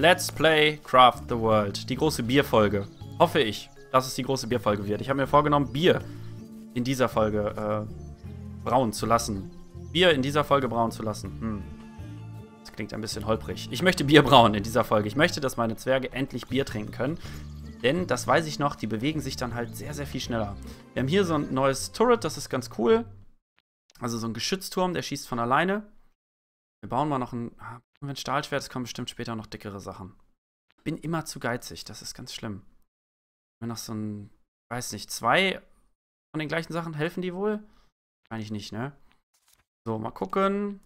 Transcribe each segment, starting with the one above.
Let's Play Craft the World. Die große Bierfolge. Hoffe ich, dass es die große Bierfolge wird. Ich habe mir vorgenommen, Bier in dieser Folge äh, brauen zu lassen. Bier in dieser Folge brauen zu lassen. Hm. Das klingt ein bisschen holprig. Ich möchte Bier brauen in dieser Folge. Ich möchte, dass meine Zwerge endlich Bier trinken können. Denn, das weiß ich noch, die bewegen sich dann halt sehr, sehr viel schneller. Wir haben hier so ein neues Turret, das ist ganz cool. Also so ein Geschützturm, der schießt von alleine. Wir bauen mal noch ein, ah, ein Stahlschwert, es kommen bestimmt später noch dickere Sachen. Bin immer zu geizig, das ist ganz schlimm. Wenn noch so ein, weiß nicht, zwei von den gleichen Sachen, helfen die wohl? Eigentlich nicht, ne? So, mal gucken.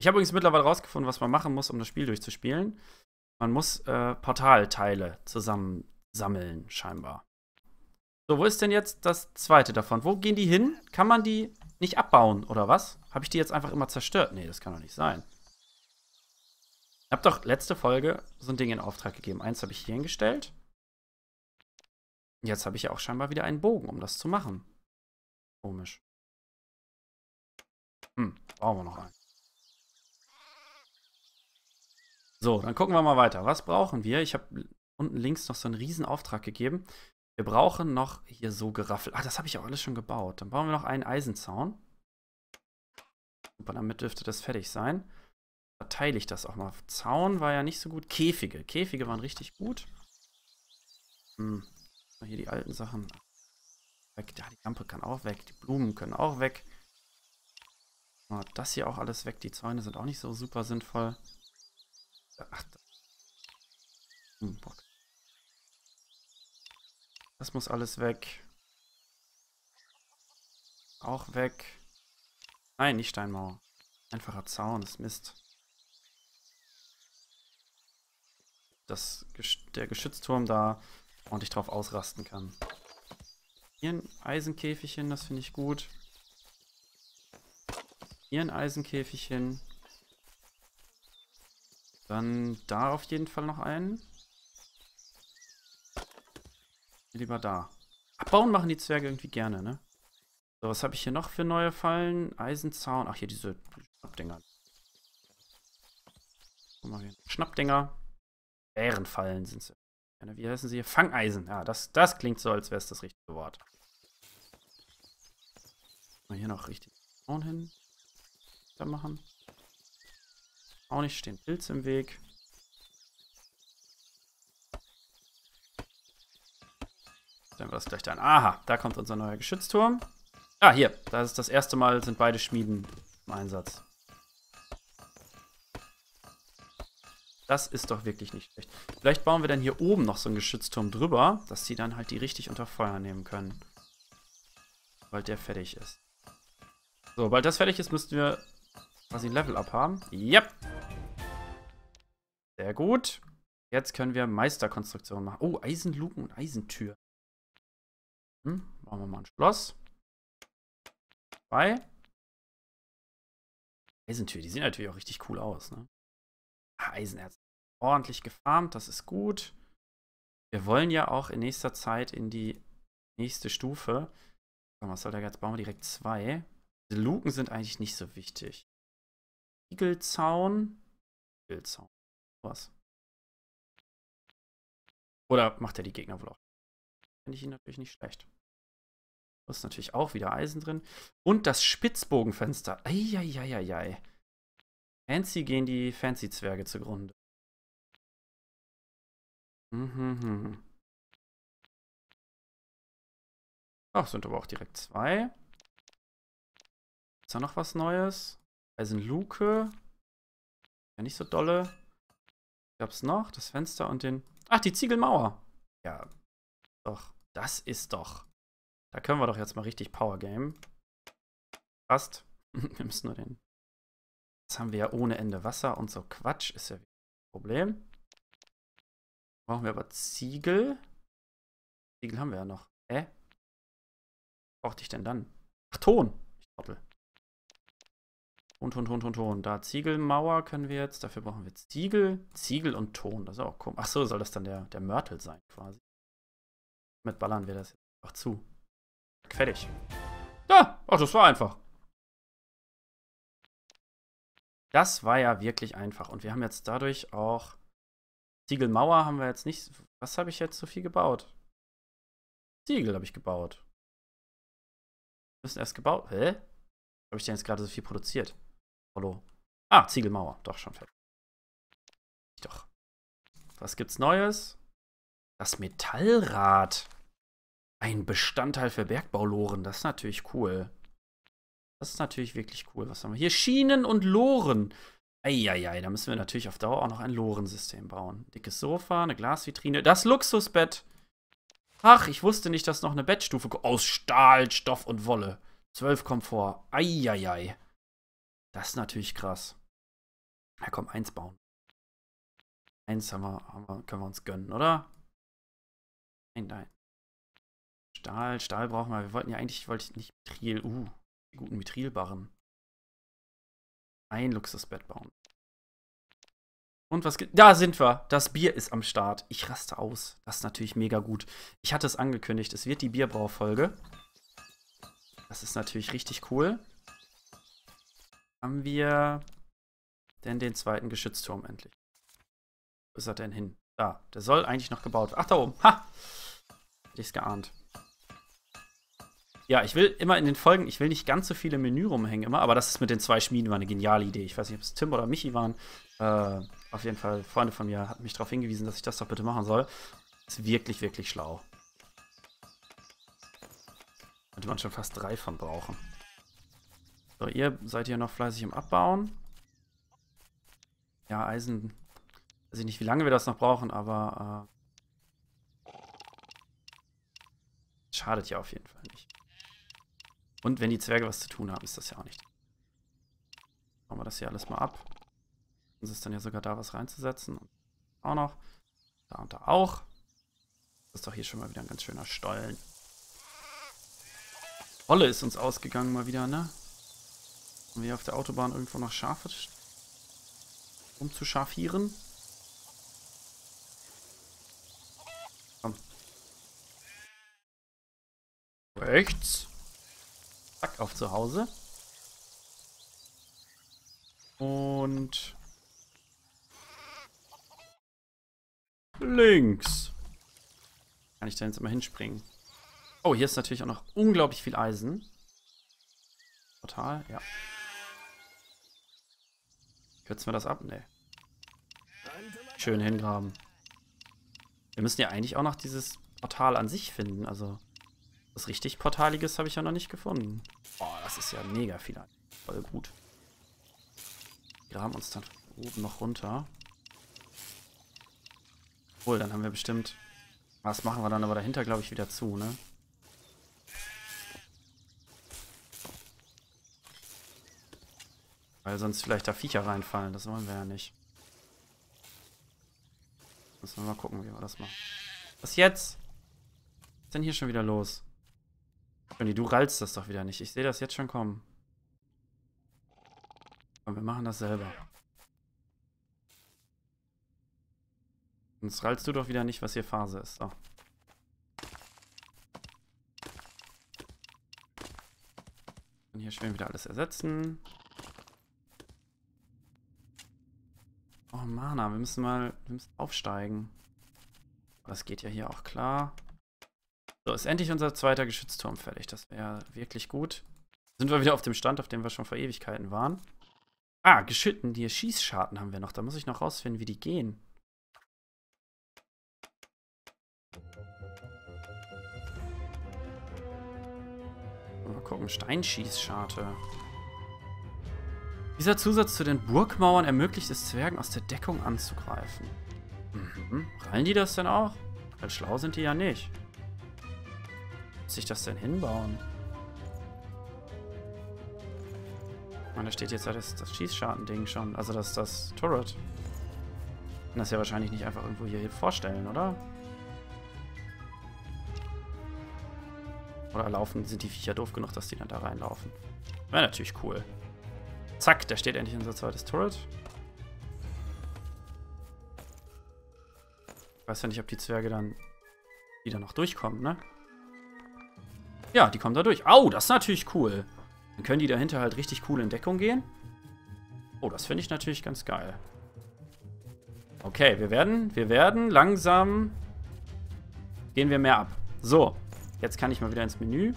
Ich habe übrigens mittlerweile rausgefunden, was man machen muss, um das Spiel durchzuspielen. Man muss äh, Portalteile zusammensammeln, scheinbar. So, wo ist denn jetzt das zweite davon? Wo gehen die hin? Kann man die nicht abbauen, oder was? Habe ich die jetzt einfach immer zerstört? Nee, das kann doch nicht sein. Ich habe doch letzte Folge so ein Ding in Auftrag gegeben. Eins habe ich hier hingestellt. Jetzt habe ich ja auch scheinbar wieder einen Bogen, um das zu machen. Komisch. Hm, brauchen wir noch einen. So, dann gucken wir mal weiter. Was brauchen wir? Ich habe unten links noch so einen riesen Auftrag gegeben. Wir brauchen noch hier so Geraffel. Ah, das habe ich auch alles schon gebaut. Dann brauchen wir noch einen Eisenzaun. Super, damit dürfte das fertig sein. Verteile ich das auch mal. Zaun war ja nicht so gut. Käfige. Käfige waren richtig gut. Hm. Hier die alten Sachen. Weg. Ja, die Lampe kann auch weg. Die Blumen können auch weg. Das hier auch alles weg. Die Zäune sind auch nicht so super sinnvoll. Ach, hm, das muss alles weg. Auch weg. Nein, nicht Steinmauer. Einfacher Zaun, das Mist. Dass der Geschützturm da ordentlich drauf ausrasten kann. Hier ein Eisenkäfigchen, das finde ich gut. Hier ein Eisenkäfigchen. Dann da auf jeden Fall noch einen. Lieber da. Abbauen machen die Zwerge irgendwie gerne, ne? So, was habe ich hier noch für neue Fallen? Eisenzaun. Ach, hier diese Schnappdinger. Guck mal hier. Schnappdinger. Bärenfallen sind sie. Wie heißen sie hier? Fangeisen. Ja, das, das klingt so, als wäre es das richtige Wort. Mal hier noch richtig Zaun hin. Da machen. Auch nicht stehen Pilze im Weg. Dann wir das gleich dann. Aha, da kommt unser neuer Geschützturm. Ah, hier. Das ist das erste Mal, sind beide Schmieden im Einsatz. Das ist doch wirklich nicht schlecht. Vielleicht bauen wir dann hier oben noch so einen Geschützturm drüber, dass sie dann halt die richtig unter Feuer nehmen können. Sobald der fertig ist. So, sobald das fertig ist, müssten wir quasi ein Level-Up haben. Yep. Sehr gut. Jetzt können wir Meisterkonstruktion machen. Oh, Eisenluken und Eisentür. Hm, machen wir mal ein Schloss. Zwei. Eisentür, die sehen natürlich auch richtig cool aus, ne? Eisenerz. Ordentlich gefarmt, das ist gut. Wir wollen ja auch in nächster Zeit in die nächste Stufe. Was soll der jetzt? Bauen wir direkt zwei. Diese Luken sind eigentlich nicht so wichtig. Igelzaun. Igelzaun. Was? Oder macht er die Gegner wohl auch? Finde ich ihn natürlich nicht schlecht. Da ist natürlich auch wieder Eisen drin. Und das Spitzbogenfenster. Eieieiei. Fancy gehen die Fancy-Zwerge zugrunde. Mhm. Ach, sind aber auch direkt zwei. Ist da noch was Neues? Eisenluke. Ja, nicht so dolle. Gab's noch? Das Fenster und den. Ach, die Ziegelmauer. Ja. Doch. Das ist doch. Da können wir doch jetzt mal richtig Power Game. Passt. wir müssen nur den. Jetzt haben wir ja ohne Ende Wasser und so Quatsch. Ist ja ein Problem. Brauchen wir aber Ziegel. Ziegel haben wir ja noch. Hä? Brauchte ich denn dann? Ach, Ton. Ich trottel. Ton, Ton, Ton, Ton, Ton. Da Ziegelmauer können wir jetzt. Dafür brauchen wir Ziegel, Ziegel und Ton. Das ist auch komisch. Ach so, soll das dann der, der Mörtel sein, quasi. Mit ballern wir das jetzt einfach zu. Fertig. Ja, ach, das war einfach. Das war ja wirklich einfach. Und wir haben jetzt dadurch auch Ziegelmauer haben wir jetzt nicht. Was habe ich jetzt so viel gebaut? Ziegel habe ich gebaut. Müssen erst gebaut. Hä? Habe ich denn jetzt gerade so viel produziert? Hallo. Ah, Ziegelmauer. Doch, schon fertig. Doch. Was gibt's Neues? Das Metallrad. Ein Bestandteil für Bergbauloren. Das ist natürlich cool. Das ist natürlich wirklich cool. Was haben wir hier? Schienen und Loren. Eieiei, da müssen wir natürlich auf Dauer auch noch ein Lorensystem bauen. Dickes Sofa, eine Glasvitrine, das Luxusbett. Ach, ich wusste nicht, dass noch eine Bettstufe aus Stahl, Stoff und Wolle. 12 Komfort. Eieiei. Das ist natürlich krass. Ja, komm, eins bauen. Eins haben wir, haben wir, können wir uns gönnen, oder? Nein, nein. Stahl, Stahl brauchen wir. Wir wollten ja eigentlich, wollte ich nicht Mithril. Uh, guten Mithrilbarren ein Luxusbett bauen. Und was gibt. Da sind wir. Das Bier ist am Start. Ich raste aus. Das ist natürlich mega gut. Ich hatte es angekündigt. Es wird die Bierbraufolge. Das ist natürlich richtig cool. Haben wir denn den zweiten Geschützturm endlich? Wo ist er denn hin? Da. Der soll eigentlich noch gebaut werden. Ach, da oben. Ha! Hätte ich es geahnt. Ja, ich will immer in den Folgen, ich will nicht ganz so viele Menü rumhängen immer, aber das ist mit den zwei Schmieden war eine geniale Idee. Ich weiß nicht, ob es Tim oder Michi waren. Äh, auf jeden Fall, Freunde von mir hatten mich darauf hingewiesen, dass ich das doch bitte machen soll. Ist wirklich, wirklich schlau. Könnte man schon fast drei von brauchen. So, ihr seid hier noch fleißig im Abbauen. Ja, Eisen. Weiß ich nicht, wie lange wir das noch brauchen, aber äh, schadet ja auf jeden Fall nicht. Und wenn die Zwerge was zu tun haben, ist das ja auch nicht. Machen wir das hier alles mal ab. Es ist dann ja sogar da was reinzusetzen. Auch noch. Da und da auch. Das ist doch hier schon mal wieder ein ganz schöner Stollen. Wolle ist uns ausgegangen mal wieder, ne? Um wir auf der Autobahn irgendwo noch Schafe umzuschafieren. Komm. Rechts. Auf zu Hause. Und links. Kann ich da jetzt immer hinspringen? Oh, hier ist natürlich auch noch unglaublich viel Eisen. Total, ja. Kürzen wir das ab? Nee. Schön hingraben. Wir müssen ja eigentlich auch noch dieses Portal an sich finden, also... Was richtig Portaliges habe ich ja noch nicht gefunden. Das ist ja mega viel. Voll gut. Wir graben uns dann oben noch runter. Obwohl, dann haben wir bestimmt... Was machen wir dann aber dahinter, glaube ich, wieder zu, ne? Weil sonst vielleicht da Viecher reinfallen. Das wollen wir ja nicht. Müssen wir mal gucken, wie wir das machen. Was jetzt? Was ist denn hier schon wieder los? Johnny, du rallst das doch wieder nicht. Ich sehe das jetzt schon kommen. Und wir machen das selber. Sonst rallst du doch wieder nicht, was hier Phase ist. So. Und hier schön wieder alles ersetzen. Oh, Mana, wir müssen mal wir müssen aufsteigen. Das geht ja hier auch klar. So, ist endlich unser zweiter Geschützturm fertig. Das wäre wirklich gut. Sind wir wieder auf dem Stand, auf dem wir schon vor Ewigkeiten waren. Ah, Geschütten, die Schießscharten haben wir noch. Da muss ich noch rausfinden, wie die gehen. Mal gucken, Steinschießscharte. Dieser Zusatz zu den Burgmauern ermöglicht es Zwergen aus der Deckung anzugreifen. Mhm. Rallen die das denn auch? Weil schlau sind die ja nicht sich das denn hinbauen? Und da steht jetzt ja das, das Schießscharten-Ding schon. Also das, das Turret. Kann das ja wahrscheinlich nicht einfach irgendwo hier vorstellen, oder? Oder laufen, sind die Viecher doof genug, dass die dann da reinlaufen? Wäre natürlich cool. Zack, da steht endlich unser zweites Turret. Ich weiß ja nicht, ob die Zwerge dann wieder noch durchkommen, ne? Ja, die kommen da durch. Au, das ist natürlich cool. Dann können die dahinter halt richtig cool in Deckung gehen. Oh, das finde ich natürlich ganz geil. Okay, wir werden, wir werden langsam gehen wir mehr ab. So, jetzt kann ich mal wieder ins Menü.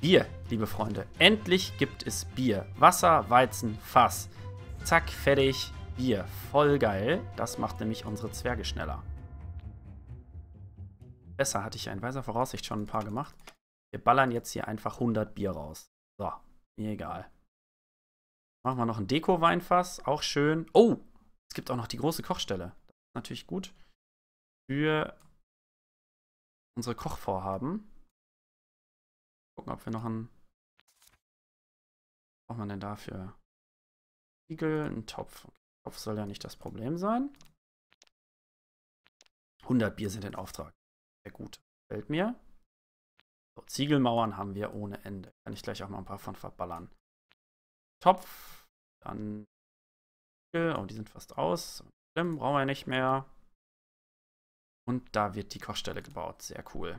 Bier, liebe Freunde. Endlich gibt es Bier. Wasser, Weizen, Fass. Zack, fertig, Bier. Voll geil. Das macht nämlich unsere Zwerge schneller. Besser hatte ich ja in weiser Voraussicht schon ein paar gemacht. Wir ballern jetzt hier einfach 100 Bier raus. So, mir egal. Machen wir noch ein Deko-Weinfass, auch schön. Oh, es gibt auch noch die große Kochstelle. Das ist natürlich gut für unsere Kochvorhaben. Gucken, ob wir noch einen. Was braucht man denn dafür? Igel, ein Topf. Topf soll ja nicht das Problem sein. 100 Bier sind in Auftrag. Sehr gut. Fällt mir. So, Ziegelmauern haben wir ohne Ende. Kann ich gleich auch mal ein paar von verballern. Topf. Dann. Oh, die sind fast aus. Schlimm, brauchen wir nicht mehr. Und da wird die Kochstelle gebaut. Sehr cool.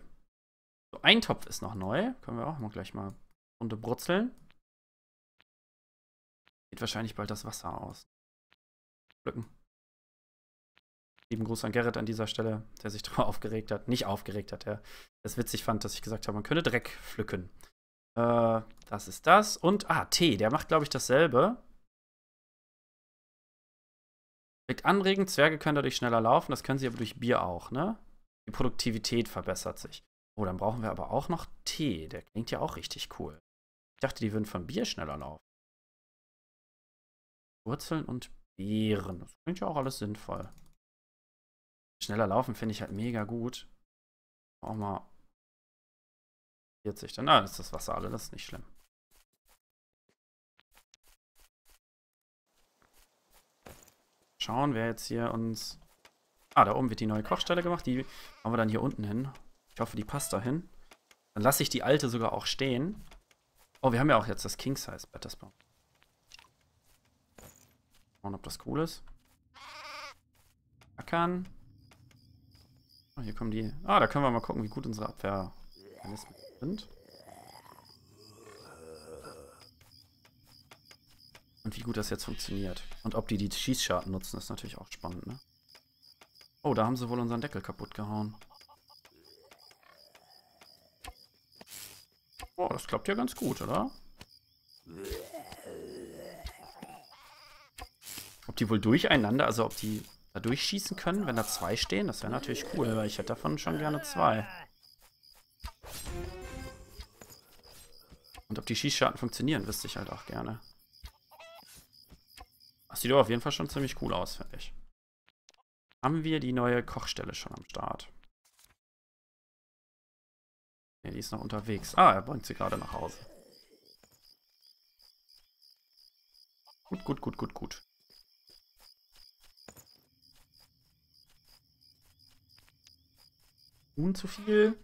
So, ein Topf ist noch neu. Können wir auch mal gleich mal runter brutzeln. Geht wahrscheinlich bald das Wasser aus. Glücken. Lieben Gruß an Gerrit an dieser Stelle, der sich darüber aufgeregt hat. Nicht aufgeregt hat, der es witzig fand, dass ich gesagt habe, man könne Dreck pflücken. Äh, das ist das. Und, ah, Tee, der macht, glaube ich, dasselbe. Wirkt anregend, Zwerge können dadurch schneller laufen, das können sie aber durch Bier auch, ne? Die Produktivität verbessert sich. Oh, dann brauchen wir aber auch noch Tee. Der klingt ja auch richtig cool. Ich dachte, die würden von Bier schneller laufen. Wurzeln und Beeren. Das klingt ja auch alles sinnvoll. Schneller laufen finde ich halt mega gut. Auch mal 40 dann. Ah, ist das Wasser alle, das ist nicht schlimm. Schauen, wer jetzt hier uns... Ah, da oben wird die neue Kochstelle gemacht. Die machen wir dann hier unten hin. Ich hoffe, die passt da hin. Dann lasse ich die alte sogar auch stehen. Oh, wir haben ja auch jetzt das King-Size-Bett. Das bauen. Schauen, ob das cool ist. Ackern. Oh, hier kommen die... Ah, da können wir mal gucken, wie gut unsere Abwehr sind. Und wie gut das jetzt funktioniert. Und ob die die Schießscharten nutzen, ist natürlich auch spannend, ne? Oh, da haben sie wohl unseren Deckel kaputt gehauen. Oh, das klappt ja ganz gut, oder? Ob die wohl durcheinander, also ob die da durchschießen können, wenn da zwei stehen, das wäre natürlich cool, weil ich hätte davon schon gerne zwei. Und ob die Schießscharten funktionieren, wüsste ich halt auch gerne. Das sieht aber auf jeden Fall schon ziemlich cool aus, finde ich. Haben wir die neue Kochstelle schon am Start? Ne, die ist noch unterwegs. Ah, er bringt sie gerade nach Hause. Gut, gut, gut, gut, gut. Nun zu viel.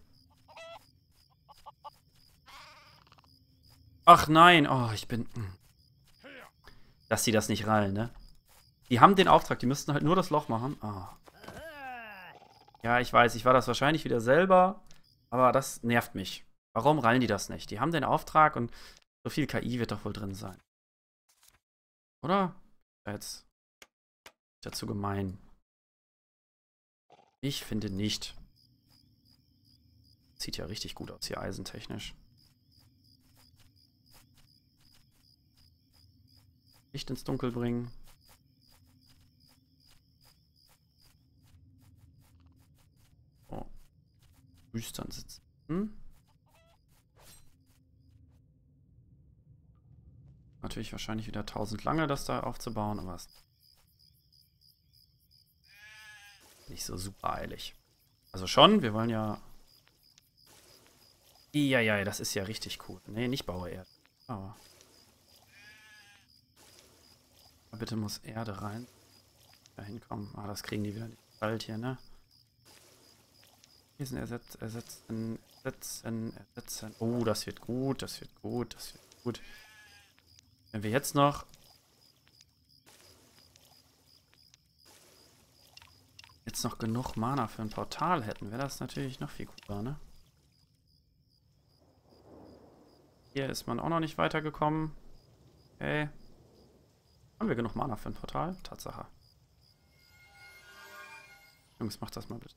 Ach nein, oh, ich bin... Hm dass sie das nicht rallen, ne? Die haben den Auftrag, die müssten halt nur das Loch machen. Oh. Ja, ich weiß, ich war das wahrscheinlich wieder selber, aber das nervt mich. Warum rallen die das nicht? Die haben den Auftrag und so viel KI wird doch wohl drin sein. Oder? Jetzt dazu gemein. Ich finde nicht. Sieht ja richtig gut aus hier eisentechnisch. Licht ins Dunkel bringen. Oh. Düstern sitzen. Hm? Natürlich wahrscheinlich wieder tausend lange, das da aufzubauen, aber es nicht so super eilig. Also schon, wir wollen ja... Ja, ja, das ist ja richtig cool. Nee, nicht Bauererde. Aber... Bitte muss Erde rein. Da hinkommen. Ah, das kriegen die wieder nicht bald hier, ne? Diesen ersetzen, ersetzen, ersetzen, ersetzen. Oh, das wird gut, das wird gut, das wird gut. Wenn wir jetzt noch jetzt noch genug Mana für ein Portal hätten, wäre das natürlich noch viel cooler, ne? Hier ist man auch noch nicht weitergekommen. Okay. Haben wir genug Mana für ein Portal? Tatsache. Jungs, macht das mal bitte.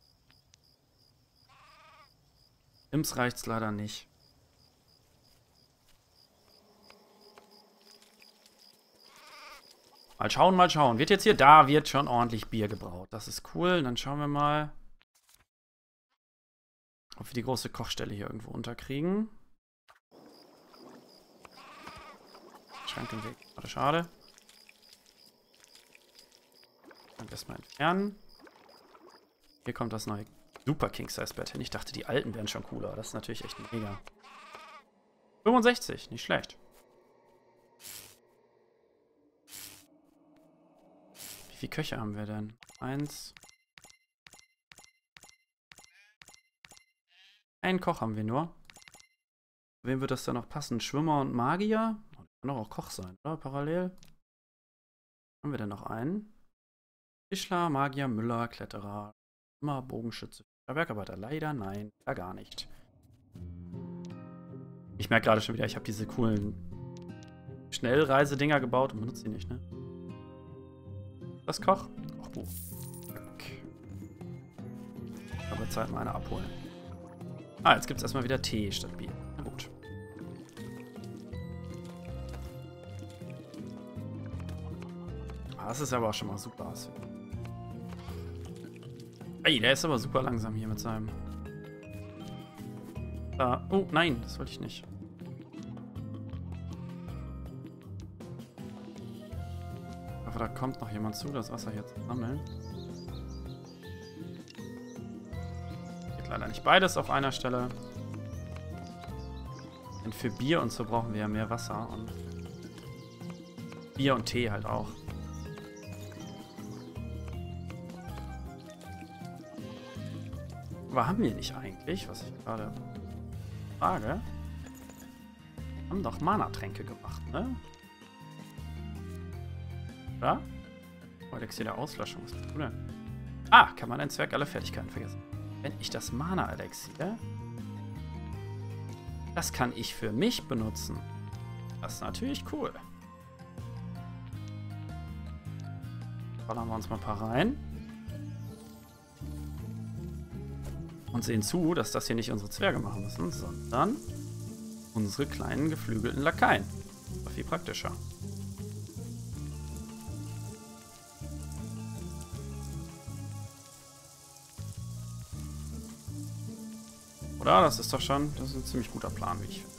Ims reicht's leider nicht. Mal schauen, mal schauen. Wird jetzt hier, da wird schon ordentlich Bier gebraut. Das ist cool. Dann schauen wir mal, ob wir die große Kochstelle hier irgendwo unterkriegen. Schrank im Weg. Schade, schade. Dann erstmal entfernen. Hier kommt das neue Super King Size Bett hin. Ich dachte, die alten wären schon cooler. Das ist natürlich echt mega. 65, nicht schlecht. Wie viele Köche haben wir denn? Eins. Einen Koch haben wir nur. Wem wird das dann noch passen? Schwimmer und Magier? Kann doch auch Koch sein, oder? Parallel. Haben wir denn noch einen? Tischler, Magier, Müller, Kletterer, immer Bogenschütze, Bergarbeiter. Leider nein, da gar nicht. Ich merke gerade schon wieder, ich habe diese coolen Schnellreisedinger gebaut und benutze sie nicht, ne? Das Koch? Kochbuch. Okay. Aber Zeit mal eine abholen. Ah, jetzt gibt es erstmal wieder Tee statt Bier. Na gut. Das ist aber auch schon mal super. Ey, der ist aber super langsam hier mit seinem... Da. Oh, nein, das wollte ich nicht. Ich hoffe, da kommt noch jemand zu, das Wasser hier zu sammeln. Geht leider nicht beides auf einer Stelle. Denn für Bier und so brauchen wir ja mehr Wasser und Bier und Tee halt auch. Haben wir nicht eigentlich, was ich gerade frage? Haben doch Mana-Tränke gemacht, ne? Oder? Oh, Elixier der Auslöschung. Was ist das Ah, kann man ein Zwerg alle Fertigkeiten vergessen. Wenn ich das Mana-Elixier... Das kann ich für mich benutzen. Das ist natürlich cool. Ballern wir uns mal ein paar rein. Und sehen zu, dass das hier nicht unsere Zwerge machen müssen, sondern unsere kleinen geflügelten Lakaien. War viel praktischer. Oder? Das ist doch schon, das ist ein ziemlich guter Plan, wie ich finde.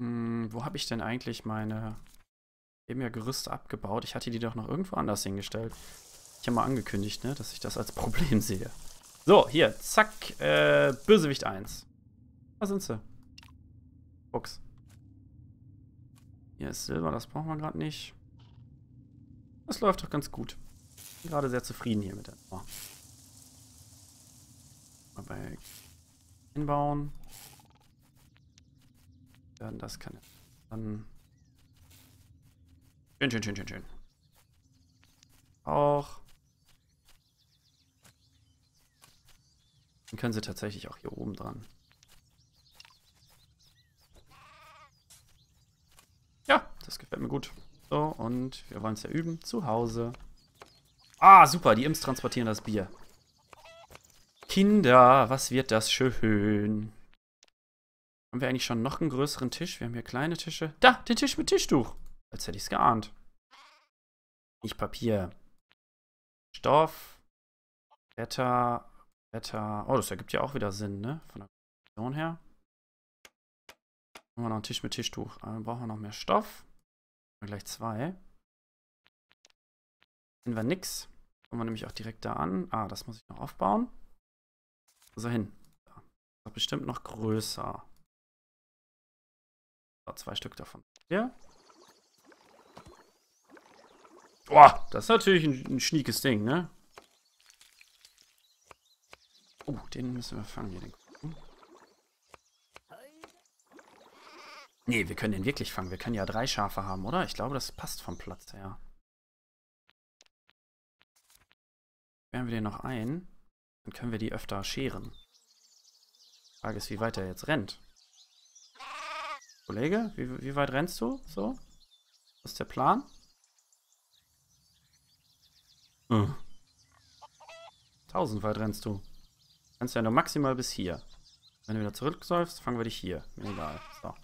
Hm, wo habe ich denn eigentlich meine eben ja Gerüste abgebaut? Ich hatte die doch noch irgendwo anders hingestellt. Ich habe mal angekündigt, ne, dass ich das als Problem sehe. So, hier, zack, äh, Bösewicht 1. Da sind sie. Box. Hier ist Silber, das brauchen wir gerade nicht. Das läuft doch ganz gut. Bin gerade sehr zufrieden hier mit der Nummer. Mal bei hinbauen. Dann das kann dann schön, schön, schön, schön, schön. Auch Dann können sie tatsächlich auch hier oben dran. Ja, das gefällt mir gut. So, und wir wollen es ja üben. Zu Hause. Ah, super, die Imps transportieren das Bier. Kinder, was wird das schön. Haben wir eigentlich schon noch einen größeren Tisch? Wir haben hier kleine Tische. Da, den Tisch mit Tischtuch. Als hätte ich es geahnt. Nicht Papier. Stoff. Wetter. Wetter. Oh, das ergibt ja auch wieder Sinn, ne? Von der Position her. Haben wir noch einen Tisch mit Tischtuch. Dann brauchen wir noch mehr Stoff. Gleich zwei. Finden wir nix. Kommen wir nämlich auch direkt da an. Ah, das muss ich noch aufbauen. Ist er hin? Da. Das ist bestimmt noch größer. So, zwei Stück davon. Hier. Boah, das ist natürlich ein, ein schniekes Ding, ne? Oh, den müssen wir fangen hier. Den Nee, wir können den wirklich fangen. Wir können ja drei Schafe haben, oder? Ich glaube, das passt vom Platz her. Sperren wir den noch ein, dann können wir die öfter scheren. Frage ist, wie weit er jetzt rennt. Kollege, wie, wie weit rennst du? So? Was ist der Plan? Hm. Tausendweit rennst du. Kannst ja nur maximal bis hier. Wenn du wieder zurücksäufst, fangen wir dich hier. Mir egal. So.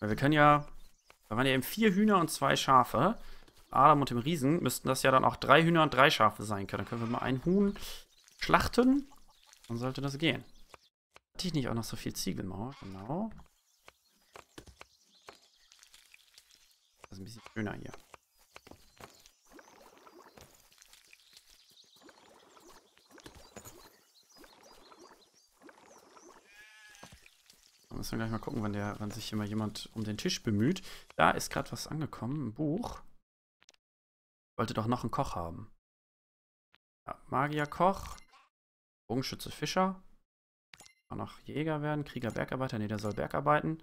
Weil wir können ja. Da waren ja eben vier Hühner und zwei Schafe. Adam und dem Riesen müssten das ja dann auch drei Hühner und drei Schafe sein können. Dann können wir mal ein Huhn schlachten. Dann sollte das gehen. Hatte ich nicht auch noch so viel Ziegelmauer? Genau. Das ist ein bisschen schöner hier. Müssen wir gleich mal gucken, wann, der, wann sich hier mal jemand um den Tisch bemüht. Da ist gerade was angekommen, ein Buch. Ich wollte doch noch einen Koch haben. Ja, Magierkoch. Bogenschütze Fischer. Kann noch Jäger werden. Krieger Bergarbeiter. Ne, der soll Bergarbeiten.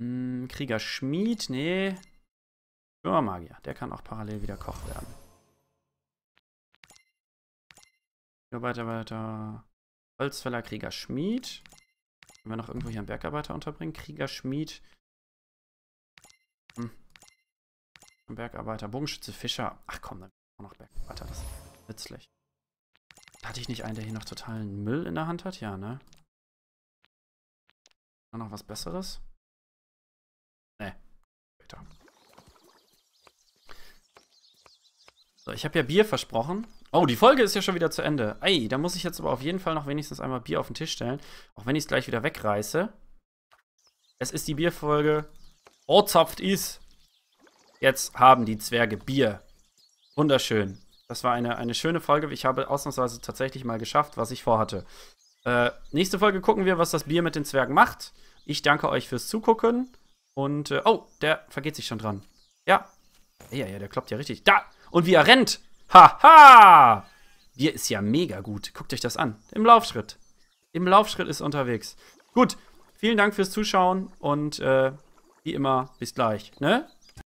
Hm, Krieger Schmied. Nee. Magier. Der kann auch parallel wieder Koch werden. Bergarbeiter. Holzfäller, Krieger Schmied. Können wir noch irgendwo hier einen Bergarbeiter unterbringen? Krieger Schmied. Hm. Bergarbeiter. Bogenschütze Fischer. Ach komm, dann auch noch Bergarbeiter. Das ist nützlich. Hatte ich nicht einen, der hier noch totalen Müll in der Hand hat? Ja, ne? Noch was Besseres? Ne. Später. So, ich habe ja Bier versprochen. Oh, die Folge ist ja schon wieder zu Ende. Ey, da muss ich jetzt aber auf jeden Fall noch wenigstens einmal Bier auf den Tisch stellen. Auch wenn ich es gleich wieder wegreiße. Es ist die Bierfolge. Ohrzapft ist. Jetzt haben die Zwerge Bier. Wunderschön. Das war eine, eine schöne Folge. Ich habe ausnahmsweise tatsächlich mal geschafft, was ich vorhatte. Äh, nächste Folge gucken wir, was das Bier mit den Zwergen macht. Ich danke euch fürs Zugucken. Und, äh, oh, der vergeht sich schon dran. Ja. Ja, ja, der kloppt ja richtig. Da! Und wie er rennt! Haha! Ha! Bier ist ja mega gut. Guckt euch das an. Im Laufschritt. Im Laufschritt ist unterwegs. Gut. Vielen Dank fürs Zuschauen und, äh, wie immer, bis gleich. Ne?